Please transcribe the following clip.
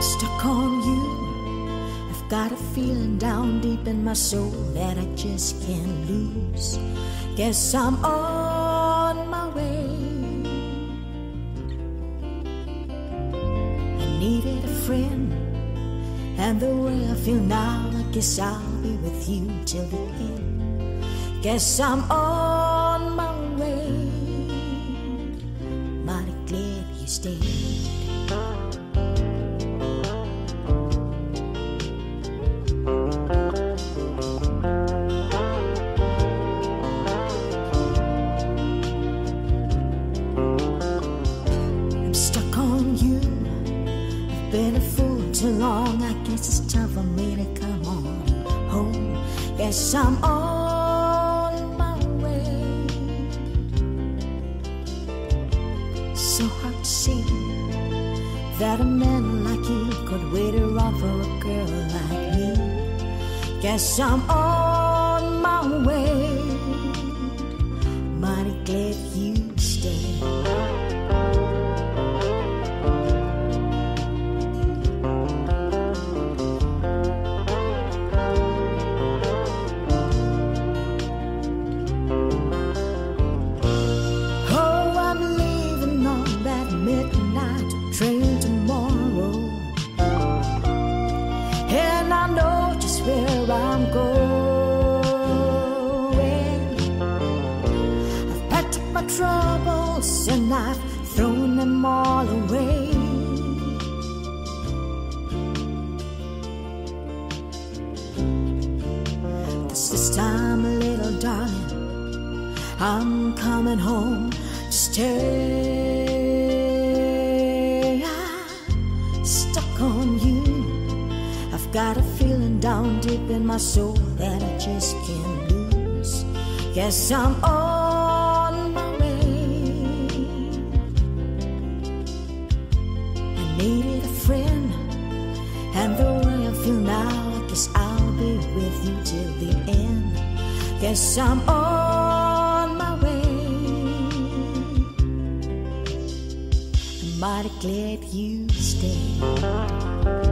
Stuck on you. I've got a feeling down deep in my soul that I just can't lose. Guess I'm on my way. I needed a friend, and the way I feel now, I guess I'll be with you till the end. Guess I'm on too long. I guess it's time for me to come on home. Guess I'm on my way. So hard to see that a man like you could wait around for a girl like me. Guess I'm on my way. Little darling. I'm coming home to stay. I'm stuck on you. I've got a feeling down deep in my soul that I just can't lose. Guess I'm on Guess I'm on my way. I'm mighty glad you stayed.